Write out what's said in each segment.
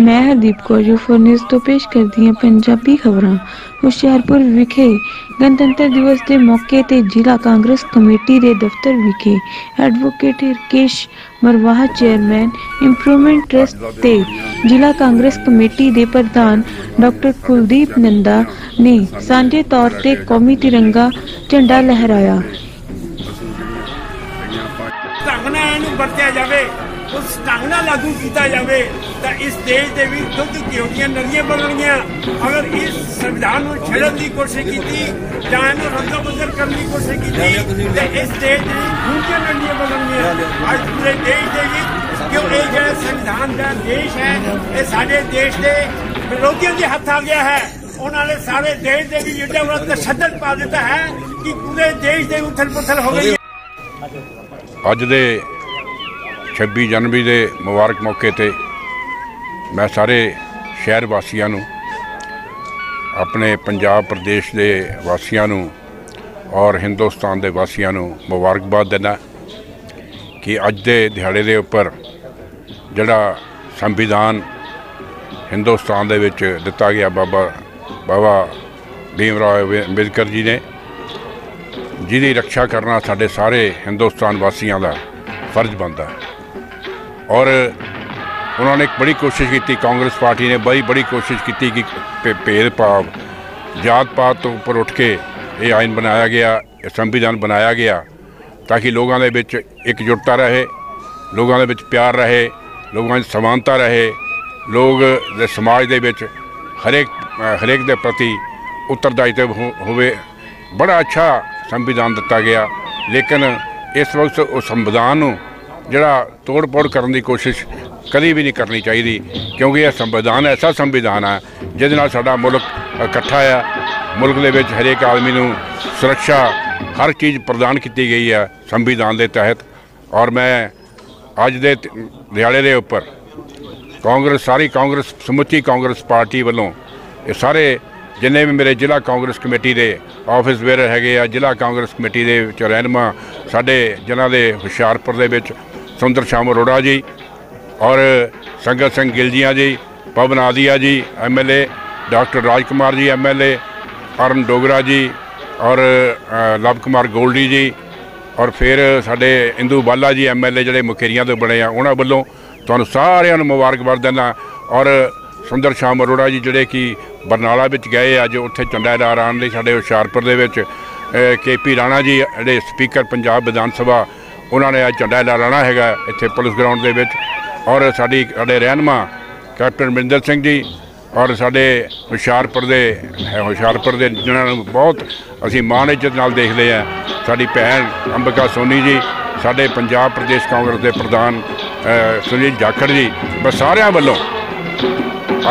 ਮੈਂ ਹਰਦੀਪ ਕੌਰ, ਜੋ ਤੋਂ ਪੇਸ਼ ਕਰਦੀ ਹਾਂ ਪੰਜਾਬੀ ਖਬਰਾਂ, ਹੁਸ਼ਿਆਰਪੁਰ ਵਿਖੇ ਗਣਤੰਤਰ ਦਿਵਸ ਦੇ ਮੌਕੇ ਤੇ ਜ਼ਿਲ੍ਹਾ ਕਾਂਗਰਸ ਕਮੇਟੀ ਦੇ ਦਫ਼ਤਰ ਵਿਖੇ advocate Rakesh Marwaha, chairman improvement trust ਤੇ ਜ਼ਿਲ੍ਹਾ ਕਾਂਗਰਸ ਕਮੇਟੀ ਦੇ ਪ੍ਰਧਾਨ ਡਾਕਟਰ ਕੁਲਦੀਪ ਨੰਦਾ ਨੇ ਸਾਂਝੇ ਤੌਰ ਤੇ ਕੌਮੀ ਤਿਰੰਗਾ ਝੰਡਾ ਲਹਿਰਾਇਆ। ਵਰਤਿਆ ਜਾਵੇ ਉਸ ਢੰਗ ਨਾਲ ਲਾਗੂ ਕੀਤਾ ਜਾਵੇ ਤਾਂ ਇਸ ਦੇਸ਼ ਦੇ ਵੀ ਦੁੱਧ ਘਿਓ ਦੀਆਂ ਨਦੀਆਂ ਬਣਨਗੀਆਂ। ਅਗਰ ਇਸ ਸੰਵਿਧਾਨ ਨੂੰ ਛੇੜਨ ਦੀ ਕੋਸ਼ਿਸ਼ ਕੀਤੀ ਜਾਂ ਇਹਨੂੰ ਰੰਗਾ ਬੰਦਰ ਕਰਨ ਦੀ ਕੋਸ਼ਿਸ਼ ਕੀਤੀ ਤੇ ਇਸ ਦੇਸ਼ ਦੀ ਖੂਨੀਆਂ ਨਦੀਆਂ ਬਣਨਗੀਆਂ। ਅੱਜ ਪੂਰੇ ਦੇਸ਼ ਦੇ ਵਿੱਚ ਕਿਉਂ ਇਹ ਜਿਹੜਾ ਸੰਵਿਧਾਨ ਦਾ ਦੇਸ਼ ਹੈ ਇਹ ਸਾਡੇ ਦੇਸ਼ ਦੇ ਵਿਰੋਧੀਆਂ ਦੇ ਹੱਥ ਆ ਗਿਆ ਹੈ। ਉਹਨਾਂ ਨੇ ਸਾਰੇ ਦੇਸ਼ ਦੇ ਵੀ ਜਿਹੜਾ ਵਰਤ ਤਸ਼ੱਦਦ ਪਾ ਦਿੱਤਾ ਹੈ ਕਿ ਪੂਰੇ ਦੇਸ਼ ਦੇ ਉਥਲ ਪੁਥਲ ਹੋ ਗਈ ਹੈ। ਅੱਜ ਦੇ 26 ਜਨਵਰੀ ਦੇ ਮੁਬਾਰਕ ਮੌਕੇ ਤੇ ਮੈਂ ਸਾਰੇ ਸ਼ਹਿਰ ਵਾਸੀਆਂ ਨੂੰ, ਆਪਣੇ ਪੰਜਾਬ ਪ੍ਰਦੇਸ਼ ਦੇ ਵਾਸੀਆਂ ਨੂੰ ਔਰ ਹਿੰਦੁਸਤਾਨ ਦੇ ਵਾਸੀਆਂ ਨੂੰ ਮੁਬਾਰਕਬਾਦ ਦਿੰਦਾ ਕਿ ਅੱਜ ਦੇ ਦਿਹਾੜੇ ਦੇ ਉੱਪਰ ਜਿਹੜਾ ਸੰਵਿਧਾਨ ਹਿੰਦੁਸਤਾਨ ਦੇ ਵਿੱਚ ਦਿੱਤਾ ਗਿਆ ਬਾਬਾ ਬਾਬਾ ਭੀਮ ਰਾਓ ਅੰਬੇਦਕਰ ਜੀ ਨੇ, ਜਿਹਦੀ ਰੱਖਿਆ ਕਰਨਾ ਸਾਡੇ ਸਾਰੇ ਹਿੰਦੁਸਤਾਨ ਵਾਸੀਆਂ ਦਾ ਫਰਜ਼ ਬਣਦਾ। ਹੈ ਔਰ ਉਹਨਾਂ ਨੇ ਇੱਕ ਬੜੀ ਕੋਸ਼ਿਸ਼ ਕੀਤੀ, ਕਾਂਗਰਸ ਪਾਰਟੀ ਨੇ ਬੜੀ ਬੜੀ ਕੋਸ਼ਿਸ਼ ਕੀਤੀ ਕਿ ਭੇ- ਭੇਦਭਾਵ ਜਾਤ ਪਾਤ ਤੋਂ ਉੱਪਰ ਉੱਠ ਕੇ ਇਹ ਆਇਨ ਬਣਾਇਆ ਗਿਆ, ਇਹ ਸੰਵਿਧਾਨ ਬਣਾਇਆ ਗਿਆ, ਤਾਂ ਕਿ ਲੋਕਾਂ ਦੇ ਵਿੱਚ ਇਕਜੁੱਟਤਾ ਰਹੇ, ਲੋਕਾਂ ਦੇ ਵਿੱਚ ਪਿਆਰ ਰਹੇ, ਲੋਕਾਂ 'ਚ ਸਮਾਨਤਾ ਰਹੇ, ਲੋਕ ਦੇ ਸਮਾਜ ਦੇ ਵਿੱਚ ਹਰੇਕ ਹਰੇਕ ਦੇ ਪ੍ਰਤੀ ਉੱਤਰਦਾਇਿਤਵ ਹੋ- ਹੋਵੇ। ਬੜਾ ਅੱਛਾ ਸੰਵਿਧਾਨ ਦਿੱਤਾ ਗਿਆ, ਲੇਕਿਨ ਇਸ ਵਕਤ ਉਹ ਸੰਵਿਧਾਨ ਨੂੰ ਜਿਹੜਾ ਤੋੜ ਫੋੜ ਕਰਨ ਦੀ ਕੋਸ਼ਿਸ਼ ਕਦੀ ਵੀ ਨਹੀਂ ਕਰਨੀ ਚਾਹੀਦੀ, ਕਿਉਂਕਿ ਇਹ ਸੰਵਿਧਾਨ, ਐਸਾ ਸੰਵਿਧਾਨ ਆ, ਜਿਹਦੇ ਨਾਲ ਸਾਡਾ ਮੁਲਕ ਇਕੱਠਾ ਆ। ਮੁਲਕ ਦੇ ਵਿੱਚ ਹਰੇਕ ਆਦਮੀ ਨੂੰ ਸੁਰੱਖਿਆ ਹਰ ਚੀਜ਼ ਪ੍ਰਦਾਨ ਕੀਤੀ ਗਈ ਆ ਸੰਵਿਧਾਨ ਦੇ ਤਹਿਤ। ਔਰ ਮੈਂ ਅੱਜ ਦੇ ਦਿਹਾੜੇ ਦੇ ਉੱਪਰ ਕਾਂਗਰਸ, ਸਾਰੀ ਕਾਂਗਰਸ, ਸਮੁੱਚੀ ਕਾਂਗਰਸ ਪਾਰਟੀ ਵੱਲੋਂ ਇਹ ਸਾਰੇ ਜਿੰਨੇ ਵੀ ਮੇਰੇ ਜ਼ਿਲ੍ਹਾ ਕਾਂਗਰਸ ਕਮੇਟੀ ਦੇ ਆਫਿਸ ਵੇਅਰ ਹੈਗੇ ਆ, ਜ਼ਿਲ੍ਹਾ ਕਾਂਗਰਸ ਕਮੇਟੀ ਦੇ ਵਿੱਚ ਰਹਿਨਮਾ ਸਾਡੇ ਜਿਨ੍ਹਾਂ ਦੇ ਹੁਸ਼ਿਆਰਪੁਰ ਦੇ ਵਿੱਚ ਸੁੰਦਰ ਸ਼ਾਮ ਅਰੋੜਾ ਜੀ ਔਰ ਸੰਗਤ ਸਿੰਘ ਗਿਲਜੀਆਂ ਜੀ, ਪਵਨ ਆਦੀਆ ਜੀ MLA doctor Raj Kumar ji MLA earn Dogra ਜੀ ਔਰ ਲਵ ਕੁਮਾਰ ਗੋਲਡੀ ਜੀ ਔਰ ਫਿਰ ਸਾਡੇ ਇੰਦੂ ਬਾਲਾ ਜੀ ਐਮਐਲਏ ਜਿਹੜੇ ਮੁਖੇਰੀਆਂ ਤੋਂ ਬਣੇ ਆ, ਉਹਨਾਂ ਵੱਲੋਂ ਤੁਹਾਨੂੰ ਸਾਰਿਆਂ ਨੂੰ ਮੁਬਾਰਕਬਾਦ ਦਿੰਦਾ ਔਰ ਸੁੰਦਰ ਸ਼ਾਮ ਅਰੋੜਾ ਜੀ ਜਿਹੜੇ ਕਿ ਬਰਨਾਲਾ ਵਿੱਚ ਗਏ ਅੱਜ ਉੱਥੇ ਝੰਡਾ ਲਹਿਰਾਉਣ ਲਈ ਸਾਡੇ ਹੁਸ਼ਿਆਰਪੁਰ ਦੇ ਵਿੱਚ ਕੇਪੀ ਰਾਣਾ ਜੀ, ਜਿਹੜੇ ਸਪੀਕਰ ਪੰਜਾਬ ਵਿਧਾਨ ਸਭਾ ਉਹਨਾਂ ਨੇ ਅੱਜ ਝੰਡਾ ਲਹਿਰਾਉਣਾ ਹੈਗਾ ਇੱਥੇ ਪੁਲਿਸ ਗਰਾਊਂਡ ਦੇ ਵਿੱਚ। ਔਰ ਸਾਡੀ, ਸਾਡੇ ਰਹਿਨਮਾ ਕੈਪਟਨ ਮਰਿੰਦਰ ਸਿੰਘ ਜੀ ਔਰ ਸਾਡੇ ਹੁਸ਼ਿਆਰਪੁਰ ਦੇ ਹੈ ਹੁਸ਼ਿਆਰਪੁਰ ਦੇ ਜਿਨ੍ਹਾਂ ਨੂੰ ਬਹੁਤ ਅਸੀਂ ਮਾਣ ਇੱਜ਼ਤ ਨਾਲ ਦੇਖਦੇ ਆ ਸਾਡੀ ਭੈਣ ਅੰਬਿਕਾ ਸੋਨੀ ਜੀ, ਸਾਡੇ ਪੰਜਾਬ ਪ੍ਰਦੇਸ਼ ਕਾਂਗਰਸ ਦੇ ਪ੍ਰਧਾਨ ਸੁਨੀਲ ਜਾਖੜ ਜੀ, ਬਸ ਸਾਰਿਆਂ ਵੱਲੋਂ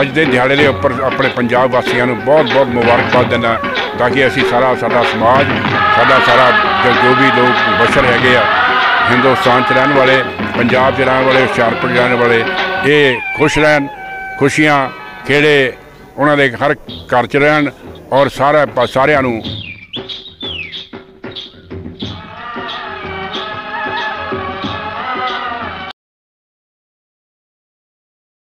ਅੱਜ ਦੇ ਦਿਹਾੜੇ ਦੇ ਉੱਪਰ ਆਪਣੇ ਪੰਜਾਬ ਵਾਸੀਆਂ ਨੂੰ ਬਹੁਤ ਬਹੁਤ ਮੁਬਾਰਕਬਾਦ ਦਿੰਦਾ ਤਾਂ ਕਿ ਅਸੀਂ ਸਾਰਾ ਸਾਡਾ ਸਮਾਜ, ਸਾਡਾ ਸਾਰਾ ਜੋ ਜੋ ਵੀ ਲੋਕ ਬਸ਼ਰ ਹੈਗੇ ਆ ਹਿੰਦੁਸਤਾਨ 'ਚ ਰਹਿਣ ਵਾਲੇ, ਪੰਜਾਬ 'ਚ ਰਹਿਣ ਵਾਲੇ, ਹੁਸ਼ਿਆਰਪੁਰ ਰਹਿਣ ਵਾਲੇ, ਇਹ ਖੁਸ਼ ਰਹਿਣ, ਖੁਸ਼ੀਆਂ ਖੇੜੇ ਉਹਨਾਂ ਦੇ ਹਰ ਘਰ 'ਚ ਰਹਿਣ ਔਰ ਸਾਰਾ ਸਾਰਿਆਂ ਨੂੰ